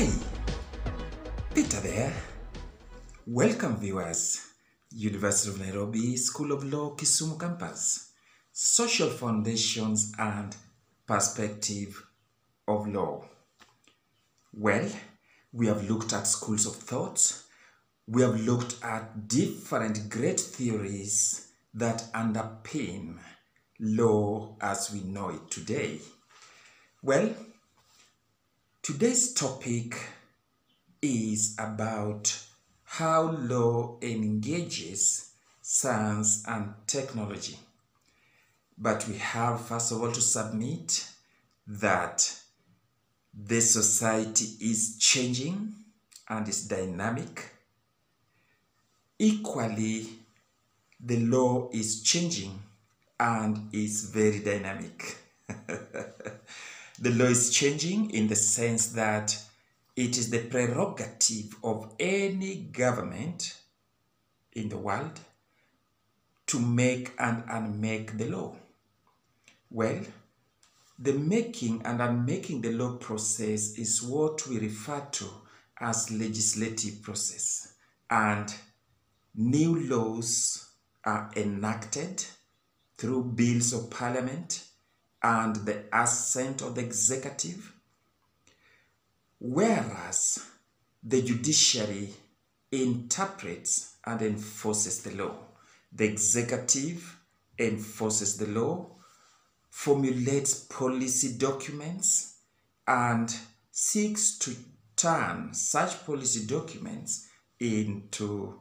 Hey, Peter there. Welcome, viewers. University of Nairobi School of Law Kisumu campus. Social Foundations and Perspective of Law. Well, we have looked at schools of thought. We have looked at different great theories that underpin law as we know it today. Well, Today's topic is about how law engages science and technology. But we have, first of all, to submit that the society is changing and is dynamic. Equally, the law is changing and is very dynamic. The law is changing in the sense that it is the prerogative of any government in the world to make and unmake the law. Well, the making and unmaking the law process is what we refer to as legislative process. And new laws are enacted through bills of parliament and the assent of the executive, whereas the judiciary interprets and enforces the law. The executive enforces the law, formulates policy documents, and seeks to turn such policy documents into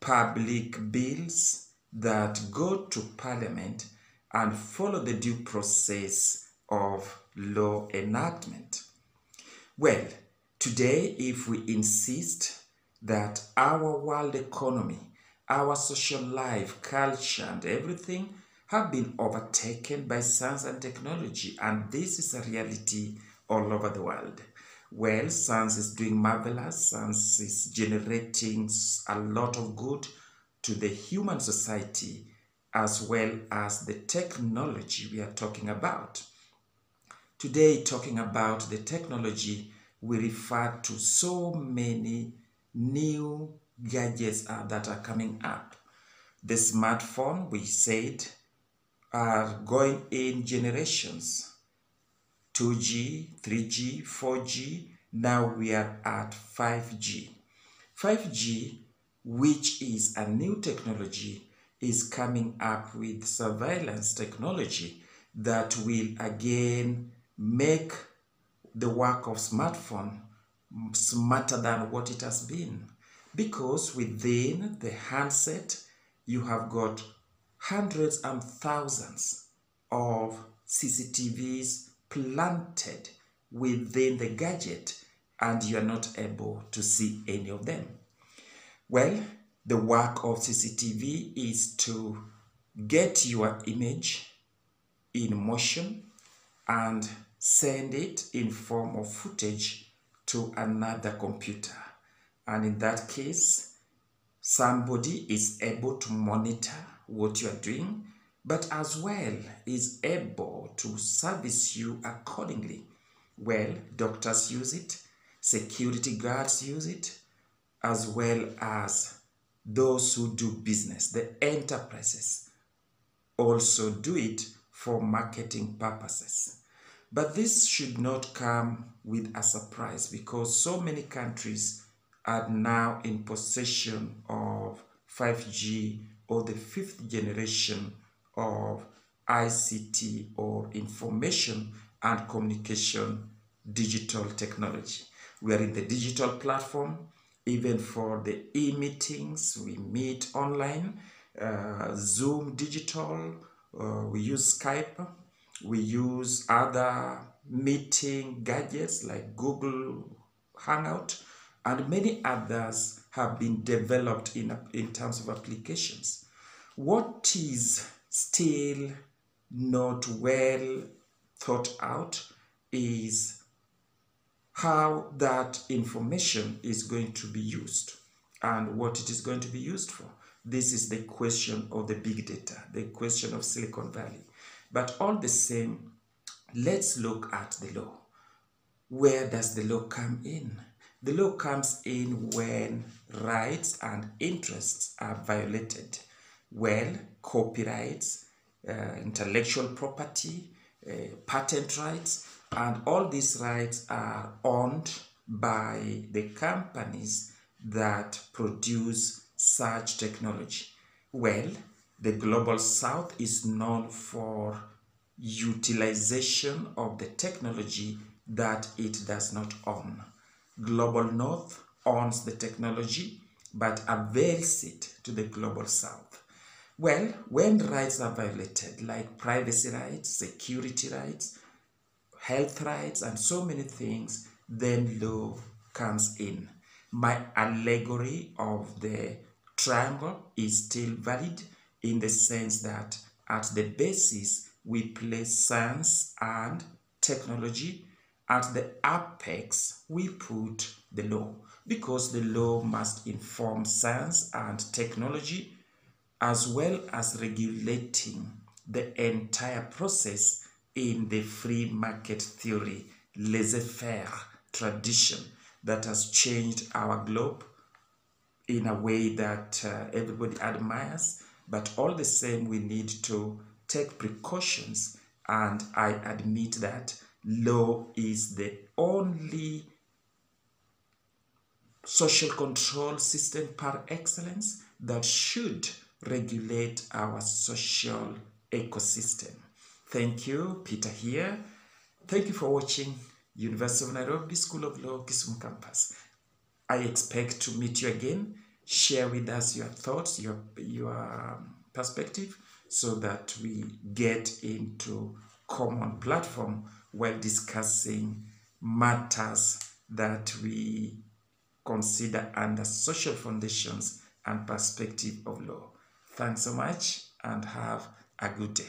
public bills that go to parliament and follow the due process of law enactment. Well, today, if we insist that our world economy, our social life, culture, and everything have been overtaken by science and technology, and this is a reality all over the world. Well, science is doing marvelous, science is generating a lot of good to the human society as well as the technology we are talking about. Today, talking about the technology, we refer to so many new gadgets uh, that are coming up. The smartphone, we said, are going in generations 2G, 3G, 4G. Now we are at 5G. 5G, which is a new technology is coming up with surveillance technology that will again make the work of smartphone smarter than what it has been because within the handset you have got hundreds and thousands of CCTVs planted within the gadget and you are not able to see any of them. Well, the work of CCTV is to get your image in motion and send it in form of footage to another computer. And in that case, somebody is able to monitor what you are doing, but as well is able to service you accordingly. Well, doctors use it, security guards use it, as well as those who do business, the enterprises, also do it for marketing purposes. But this should not come with a surprise because so many countries are now in possession of 5G or the fifth generation of ICT or information and communication digital technology. We are in the digital platform, even for the e meetings, we meet online, uh, Zoom digital, uh, we use Skype, we use other meeting gadgets like Google Hangout, and many others have been developed in, in terms of applications. What is still not well thought out is how that information is going to be used and what it is going to be used for. This is the question of the big data, the question of Silicon Valley. But all the same, let's look at the law. Where does the law come in? The law comes in when rights and interests are violated. Well, copyrights, uh, intellectual property, uh, patent rights, and all these rights are owned by the companies that produce such technology. Well, the global south is known for utilization of the technology that it does not own. Global north owns the technology but avails it to the global south. Well, when rights are violated, like privacy rights, security rights, health rights, and so many things, then law comes in. My allegory of the triangle is still valid in the sense that at the basis we place science and technology. At the apex, we put the law because the law must inform science and technology as well as regulating the entire process in the free market theory, laissez faire tradition that has changed our globe in a way that uh, everybody admires. But all the same, we need to take precautions. And I admit that law is the only social control system par excellence that should regulate our social ecosystem. Thank you, Peter here. Thank you for watching University of Nairobi School of Law, Kisumu campus. I expect to meet you again. Share with us your thoughts, your, your um, perspective, so that we get into common platform while discussing matters that we consider under social foundations and perspective of law. Thanks so much and have a good day.